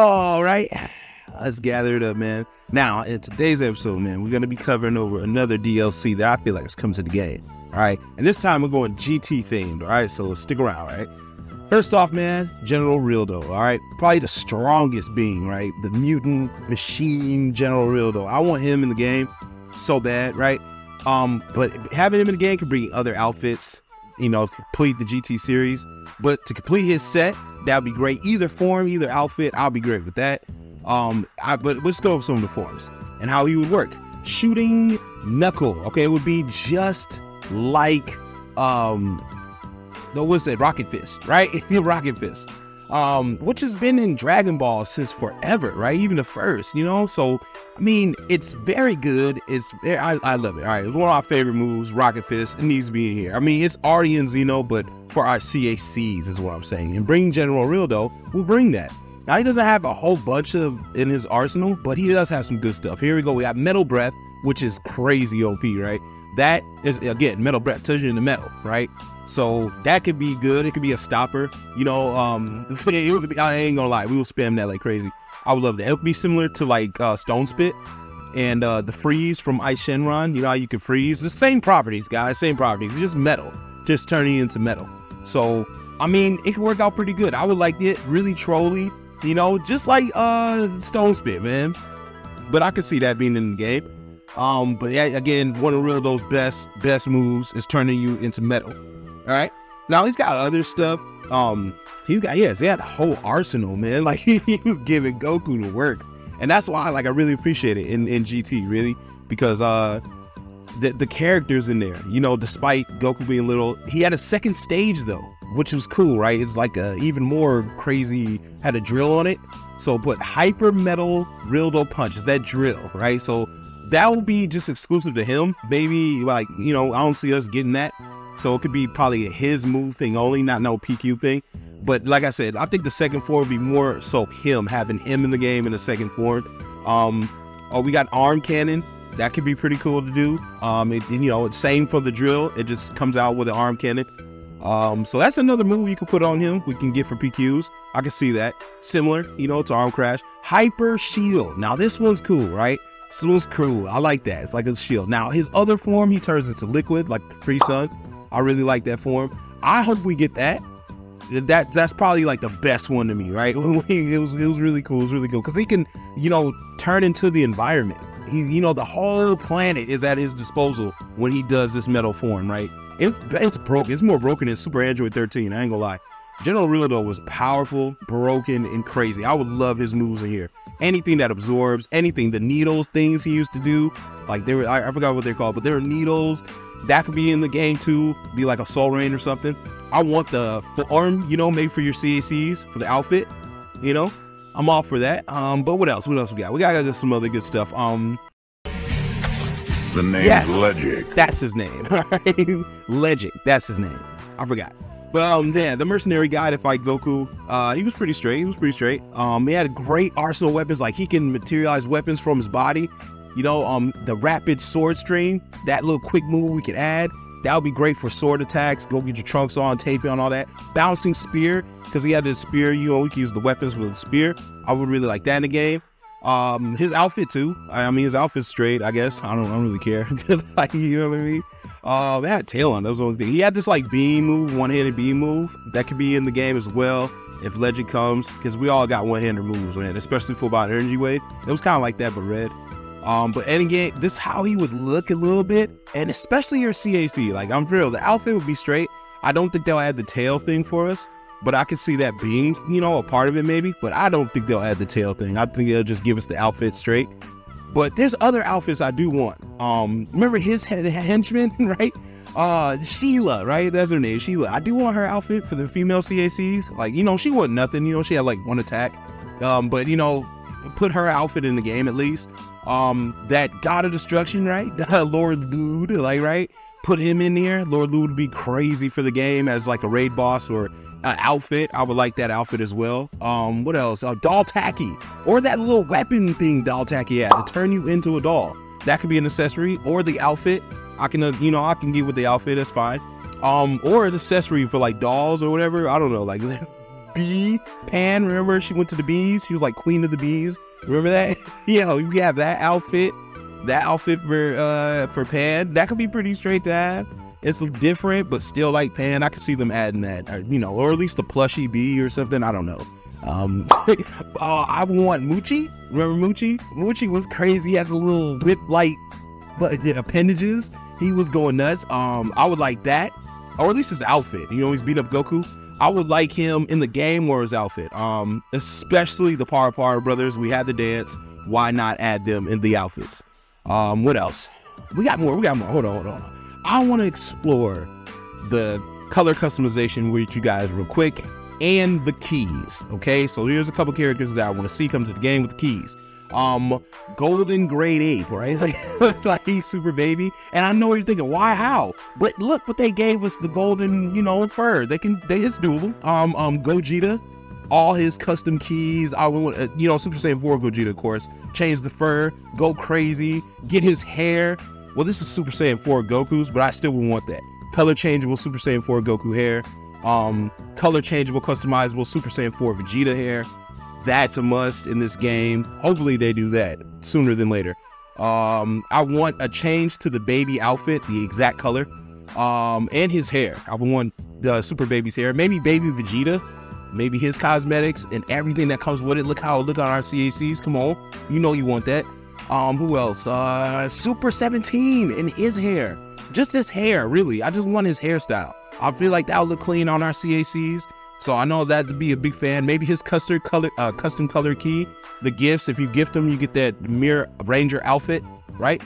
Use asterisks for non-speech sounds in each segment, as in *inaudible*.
All right. Let's gather it up, man. Now, in today's episode, man, we're going to be covering over another DLC that I feel like has come to the game. All right. And this time we're going GT themed. All right. So stick around. All right. First off, man, General Rildo. All right. Probably the strongest being, right? The mutant machine General Rildo. I want him in the game so bad, right? Um, but having him in the game can bring other outfits, you know, complete the GT series. But to complete his set, that'd be great. Either form, either outfit, I'll be great with that. Um, I, but let's go over some of the forms and how he would work. Shooting knuckle, okay, it would be just like um, the what's that? Rocket Fist, right? *laughs* Rocket Fist, um, which has been in Dragon Ball since forever, right? Even the first, you know. So I mean, it's very good. It's I, I love it. All right, it's one of my favorite moves. Rocket Fist. It needs to be in here. I mean, it's already in Xeno, but for our CACs is what I'm saying. And bringing General Rildo will bring that. Now he doesn't have a whole bunch of in his arsenal, but he does have some good stuff. Here we go. We got Metal Breath, which is crazy OP, right? That is again Metal Breath touches you in the metal, right? So that could be good. It could be a stopper. You know, um, *laughs* I ain't gonna lie, we will spam that like crazy. I would love that. It would be similar to like uh, Stone Spit and uh, the freeze from Ice Shenron. You know how you can freeze? The same properties, guys. Same properties. It's just metal, just turning into metal. So I mean, it could work out pretty good. I would like it. Really trolly. You know, just like uh Stone Spit, man. But I could see that being in the game. Um, but yeah, again, one of Rildo's best best moves is turning you into metal. All right. Now he's got other stuff. Um, he's got yes, he had a whole arsenal, man. *laughs* Like he, he was giving Goku to work, and that's why like I really appreciate it in in GT really because uh the the characters in there, you know, despite Goku being little, he had a second stage though, which was cool, right? It's like a even more crazy had a drill on it. So put hyper metal Rildo punch is that drill, right? So that will be just exclusive to him. Maybe like you know, I don't see us getting that. So it could be probably his move thing only, not no PQ thing. But like I said, I think the second form would be more so him having him in the game in the second form. Um, oh, we got arm cannon. That could be pretty cool to do. Um, it, you know, it's same for the drill. It just comes out with an arm cannon. Um, so that's another move you can put on him. We can get for PQs. I can see that. Similar, you know, to arm crash. Hyper shield. Now this one's cool, right? One's cool. I like that. It's like a shield. Now his other form, he turns into liquid, like Capri Sun. I really like that form. I hope we get that. That that's probably like the best one to me, right? *laughs* it was it was really cool. It was really cool because he can, you know, turn into the environment. He, you know, the whole planet is at his disposal when he does this metal form, right? It, it's broken. It's more broken than Super Android 13. I ain't gonna lie. General Rildo was powerful, broken, and crazy. I would love his moves in here. Anything that absorbs, anything, the needles, things he used to do, like there were, I, I forgot what they're called, but there are needles that could be in the game too, be like a Soul Rain or something. I want the form, you know, made for your CACs for the outfit, you know. I'm all for that. Um, but what else? What else we got? We got some other good stuff. Um, the name's yes, Ledgic. That's his name. *laughs* Ledgic. That's his name. I forgot. But um, yeah, the mercenary guy to fight Goku, uh, he was pretty straight. He was pretty straight. Um, he had a great arsenal weapons. Like he can materialize weapons from his body. You know, um, the rapid sword stream, that little quick move we could add, that would be great for sword attacks. Go get your trunks on, tape on, all that. Bouncing spear, because he had this spear, you know, we can use the weapons with the spear. I would really like that in the game. Um, his outfit too. I mean, his outfit's straight, I guess. I don't, I don't really care. *laughs* like, you know what I mean? Uh, had tail on. That was the only thing. He had this like beam move, one-handed beam move that could be in the game as well if Ledgic comes, because we all got one-handed moves, man. Especially for about energy wave. It was kind of like that, but red. Um, but and again, this is how he would look a little bit, and especially your CAC. Like I'm real, the outfit would be straight. I don't think they'll add the tail thing for us, but I could see that being, you know, a part of it maybe. But I don't think they'll add the tail thing. I think they'll just give us the outfit straight. But there's other outfits I do want. Um, remember his henchman, *laughs* right? Uh, Sheila, right? That's her name, Sheila. I do want her outfit for the female CACs. Like, you know, she wasn't nothing. You know, she had like one attack. Um, but you know, put her outfit in the game at least um that god of destruction right *laughs* lord Luud like right put him in there lord Luud would be crazy for the game as like a raid boss or an outfit i would like that outfit as well um what else uh, Dolltaki or that little weapon thing Dolltaki had to turn you into a doll that could be an accessory or the outfit i can uh, you know i can get with the outfit that's fine um or an accessory for like dolls or whatever i don't know like *laughs* bee pan. Remember, she went to the bees. She was like queen of the bees. Remember that? *laughs* you know, you have that outfit, that outfit for uh for Pan. That could be pretty straight to have. It's different, but still like Pan. I could see them adding that, or, you know, or at least a plushy bee or something. I don't know. Um, *laughs* uh, I want Moochie. Remember Moochie? Moochie was crazy. He had the little whip like appendages. He was going nuts. Um, I would like that, or at least his outfit. You know, he's beat up Goku. I would like him in the Game or his outfit. Um, especially the Para Para brothers. We had the dance. Why not add them in the outfits? Um, what else? We got more. We got more. Hold on, hold on. I want to explore the color customization with you guys real quick and the keys. Okay, so here's a couple characters that I want to see come to the game with the keys. Um, Golden Great Ape, right? *laughs* Like, like he's super baby. And I know what you're thinking, why, how? But look what they gave us the golden, you know, fur. They can, they, it's doable. Um, um, Gogeta, all his custom keys. I want, uh, you know, Super Saiyan 4 Gogeta, of course. Change the fur, go crazy, get his hair. Well, this is Super Saiyan 4 Goku's, but I still would want that. Color changeable Super Saiyan 4 Goku hair um, color changeable, customizable Super Saiyan 4 Vegeta hair. That's a must in this game. Hopefully, they do that sooner than later. Um, I want a change to the baby outfit, the exact color, um, and his hair. I want the Super Baby's hair. Maybe Baby Vegeta, maybe his cosmetics and everything that comes with it. Look how it look on our CACs. Come on, you know you want that. Um, who else? Uh, Super 17 and his hair. Just his hair, really. I just want his hairstyle. I feel like that would look clean on our CACs. So I know that to be a big fan. Maybe his custom color, uh, custom color key, the gifts. If you gift them, you get that mirror ranger outfit, right?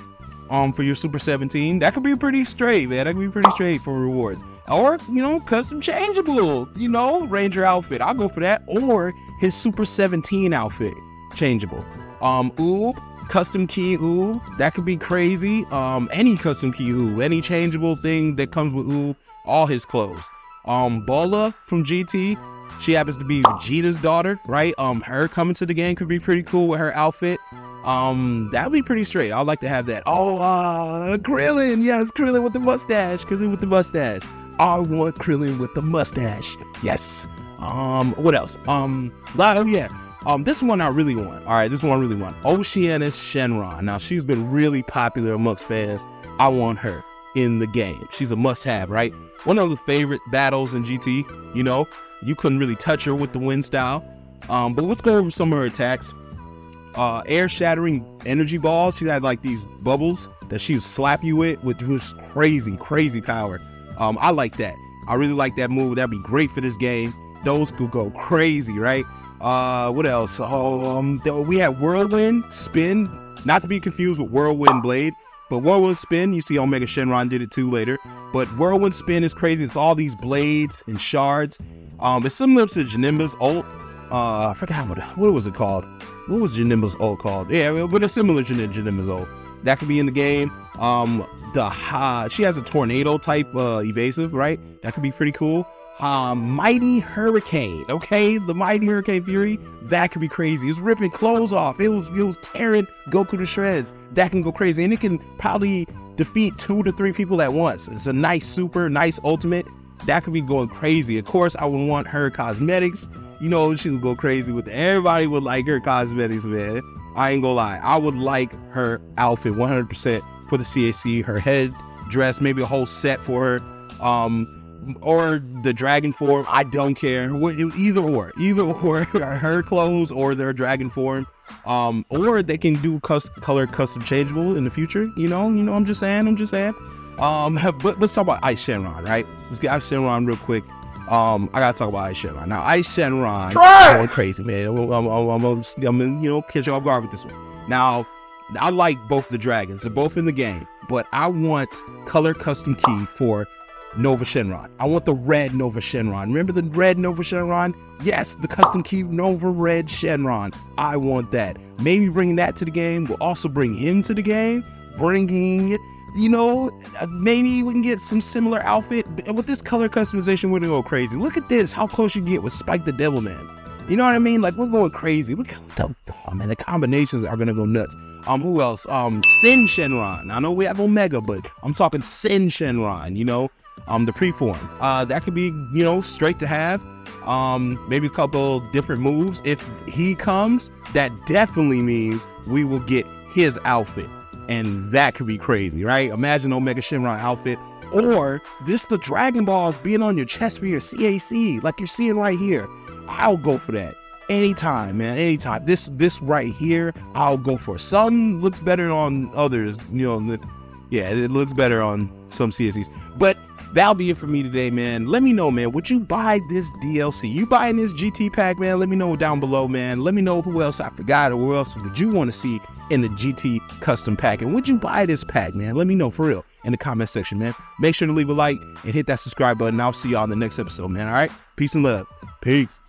Um, for your Super 17, that could be pretty straight, man. That could be pretty straight for rewards. Or you know, custom changeable, you know, ranger outfit. I'll go for that. Or his Super 17 outfit, changeable. Um, ooh, custom key ooh, that could be crazy. Um, any custom key ooh, any changeable thing that comes with ooh all his clothes. Um, Bulla from GT, she happens to be Vegeta's daughter, right? Um, her coming to the game could be pretty cool with her outfit. Um, that would be pretty straight. I'd like to have that. Oh, uh, Krillin, yes, Krillin with the mustache. Krillin with the mustache. I want Krillin with the mustache. Yes. Um, what else? Um, oh yeah. Um, this one I really want. All right, this one I really want. Oceanus Shenron. Now she's been really popular amongst fans. I want her in the game. She's a must-have, right? one of the favorite battles in GT. You know, you couldn't really touch her with the wind style. Um, but let's go over some of her attacks. Uh, air shattering energy balls. She had like these bubbles that she would slap you with, which was crazy, crazy power. Um, I like that. I really like that move. That'd be great for this game. Those could go crazy, right? Uh, what else? Oh, um, we had whirlwind spin, not to be confused with whirlwind blade. But Whirlwind Spin, you see Omega Shenron did it too later. But Whirlwind Spin is crazy. It's all these blades and shards. Um, it's similar to Janemba's ult. Uh, I forgot what what was it called. What was Janemba's ult called? Yeah, but it's similar to Janemba's ult. That could be in the game. Um, the uh, she has a tornado type uh, evasive, right? That could be pretty cool uh, Mighty Hurricane. Okay, the Mighty Hurricane Fury. That could be crazy. It's ripping clothes off. It was it was tearing Goku to shreds. That can go crazy, and it can probably defeat two to three people at once. It's a nice super, nice ultimate. That could be going crazy. Of course, I would want her cosmetics. You know, she would go crazy with it. Everybody would like her cosmetics, man. I ain't gonna lie. I would like her outfit 100% for the CAC. Her head dress, maybe a whole set for her. Um, or the dragon form. I don't care. What either or, either *laughs* or, her clothes or their dragon form. Um, or they can do color custom changeable in the future. You know, you know. I'm just saying. I'm just saying. Um, *laughs* but let's talk about Ice Shenron, right? Let's get Ice Shenron real quick. Um, I gotta talk about Ice Shenron now. Ice Shenron going crazy, man. I'm, I'm, I'm, I'm, I'm you know, catch you off guard with this one. Now, I like both the dragons. They're both in the game, but I want color custom key for Nova Shenron. I want the red Nova Shenron. Remember the red Nova Shenron? Yes, the custom key Nova Red Shenron. I want that. Maybe bringing that to the game will also bring him to the game. Bringing, you know, uh, maybe we can get some similar outfit. With this color customization, we're gonna go crazy. Look at this, how close you get with Spike the Devil Man. You know what I mean? Like we're going crazy. Look at the oh man, the combinations are gonna go nuts. Um, who else? Um, Syn Shenron. I know we have Omega, but I'm talking Syn Shenron. You know, Um, the preform. Uh, that could be you know straight to have. Um, maybe a couple different moves. If he comes, that definitely means we will get his outfit, and that could be crazy, right? Imagine Omega Shenron outfit. Or this the Dragon Balls being on your chest for your CAC, like you're seeing right here. I'll go for that anytime, man. Anytime. This this right here, I'll go for. Some looks better on others, you know. Yeah, it looks better on some CACs. But that'll be it for me today, man. Let me know, man. Would you buy this DLC? You buying this GT pack, man? Let me know down below, man. Let me know who else I forgot or who else would you want to see in the GT custom pack. And would you buy this pack, man? Let me know for real in the comment section, man. Make sure to leave a like and hit that subscribe button. I'll see y'all in the next episode, man. All right? Peace and love. Peace.